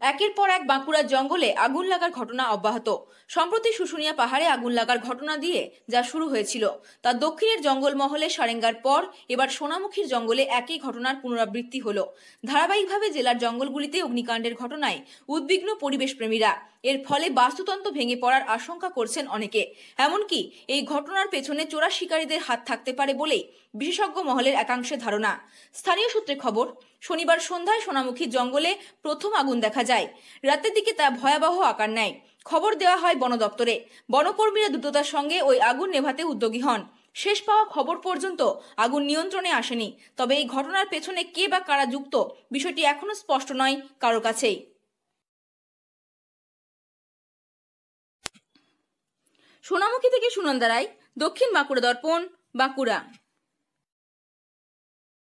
একের পর এক বাঁকুড়ার জঙ্গলে আগুন লাগার ঘটনা অব্যাহত। সম্প্রতি শুশুনিয়া পাহাড়ে আগুন লাগার ঘটনা দিয়ে যা শুরু হয়েছিল তার দক্ষিণের জঙ্গলমহলে সারেঙ্গার পর, এবার সোনামুখীর জঙ্গলে একই ঘটনার পুনরাবৃত্তি হলো। ধারাবাহিকভাবে জেলার জঙ্গলগুলিতে অগ্নিকাণ্ডের ঘটনায় উদ্বিগ্ন পরিবেশ প্রেমীরা এর ফলে বাস্তুতন্ত্র ভেঙে পড়ার আশঙ্কা করছেন অনেকে। এমনকি এই ঘটনার পেছনে চোরা শিকারীদের হাত থাকতে পারে বলেই বিশেষজ্ঞ মহলের একাংশে ধারণা। স্থানীয় সূত্রে খবর শনিবার সন্ধ্যায় সোনামুখী জঙ্গলে প্রথম আগুন দেখা যায়। রাতের দিকে তা ভয়াবহ আকার নেয়। খবর দেওয়া হয় বন দপ্তরে বনকর্মীরা দ্রুততার সঙ্গে ওই আগুন নেভাতে উদ্যোগী হন। শেষ পাওয়া খবর পর্যন্ত আগুন নিয়ন্ত্রণে আসেনি। তবে এই ঘটনার পেছনে কে বা কারা যুক্ত, বিষয়টি এখনও স্পষ্ট নয় কারও কাছেই। সোনামুখী থেকে সুনন্দা রায়, দক্ষিণ বাঁকুড়া দর্পণ, বাঁকুড়া।